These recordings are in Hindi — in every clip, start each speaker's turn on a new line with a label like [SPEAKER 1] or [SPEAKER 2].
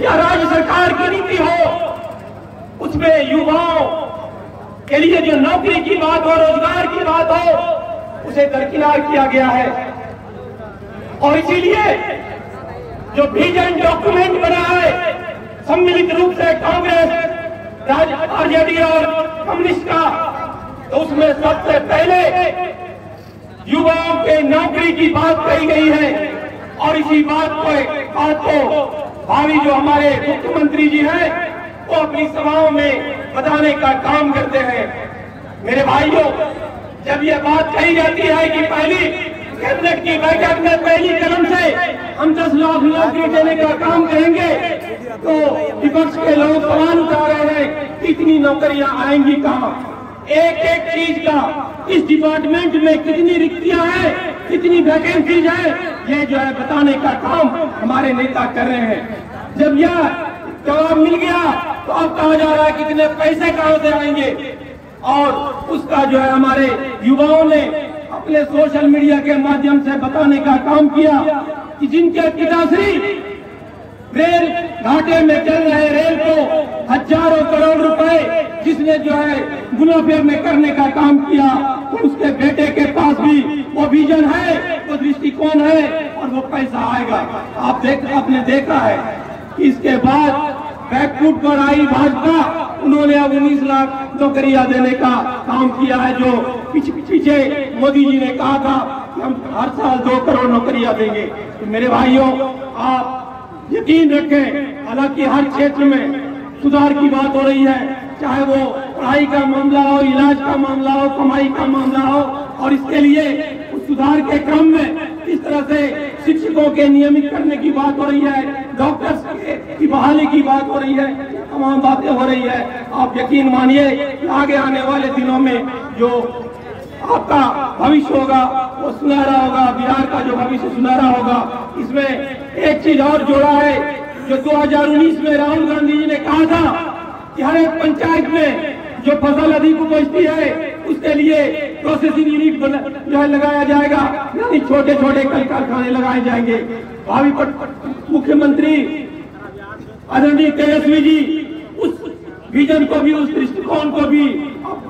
[SPEAKER 1] या राज्य सरकार की नीति हो, उसमें युवाओं के लिए जो नौकरी की बात हो, रोज़गार की बात हो, उसे दरकिनार किया गया है। और इसीलिए जो विजन डॉक्यूमेंट बना है, सम्मिलित रूप से कांग्रेस आरजेडी और कम्युनिस्ट का तो उसमें सबसे पहले युवाओं के नौकरी की बात कही गई है। और इसी बात को बात को भावी जो हमारे मुख्यमंत्री जी हैं, वो अपनी सभाओं में बताने का काम करते हैं। मेरे भाइयों, जब ये बात कही जाती है कि पहली कैबिनेट की बैठक में पहली कदम से हम दस लाख नौकरी देने का काम करेंगे तो विपक्ष के लोग सवाल उठा रहे हैं, कितनी नौकरियाँ आएँगी कहाँ? एक एक चीज़ का इस डिपार्टमेंट में कितनी रिक्तियाँ हैं, कितनी वैकेंसीज है, ये जो है बताने का काम हमारे नेता कर रहे हैं। जब यह जवाब मिल गया तो अब कहा जा रहा है कितने पैसे कहाँ से आएँगे। और उसका जो है हमारे युवाओं ने अपने सोशल मीडिया के माध्यम से बताने का काम किया कि जिनके पिताश्री रेल घाटे में चल रहे रेल को हज़ारों करोड़ रुपए जिसने जो है मुनाफे में करने का काम किया तो उसके बेटे के पास भी वो विजन है, वो दृष्टिकोण है, और वो पैसा आएगा। आप देख, आपने देखा है इसके बाद बैकफुट पर आई भाजपा, उन्होंने अब उन्नीस लाख नौकरियाँ देने का काम किया है, जो पीछे पीछे मोदी जी ने कहा था कि हम हर साल दो करोड़ नौकरियाँ देंगे। तो मेरे भाइयों, आप यकीन रखें, हालाँकि हर क्षेत्र में सुधार की बात हो रही है, चाहे वो पढ़ाई का मामला हो, इलाज का मामला हो, कमाई का मामला हो, और इसके लिए उस सुधार के क्रम में इस तरह से शिक्षकों के नियमित करने की बात हो रही है, डॉक्टर्स की बहाली की बात हो रही है तमाम बातें हो रही है। आप यकीन मानिए आगे आने वाले दिनों में जो आपका भविष्य होगा, वो सुनहरा होगा, बिहार का जो भविष्य सुनहरा होगा, इसमें एक चीज़ और जोड़ा है, जो 2019 में राहुल गांधी जी ने कहा था कि हर एक पंचायत में जो फ़सल अधिक उपजती है, उसके लिए प्रोसेसिंग यूनिट जो है लगाया जाएगा, यानी छोटे छोटे कल कारखाने लगाए जाएँगे। भावी मुख्यमंत्री आदरणीय तेजस्वी जी, उस विजन को भी, उस दृष्टिकोण को भी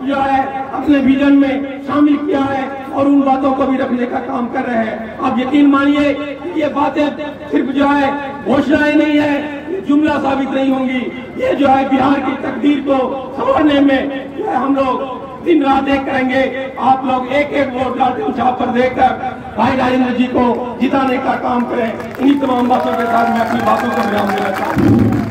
[SPEAKER 1] जो है अपने विजन में शामिल किया है। और उन बातों को भी रखने का काम कर रहे हैं। आप यकीन मानिए ये बातें सिर्फ़ जो है घोषणाएँ नहीं है, जुमला साबित नहीं होंगी। ये जो है बिहार की तकदीर को संभालने में हम लोग दिन रात एक करेंगे। आप लोग एक एक वोट डालते उछाव पर देकर भाई राजेंद्र जी को जिताने का काम करें। इन्हीं तमाम बातों के साथ मैं अपनी बातों को विराम देना चाहूँ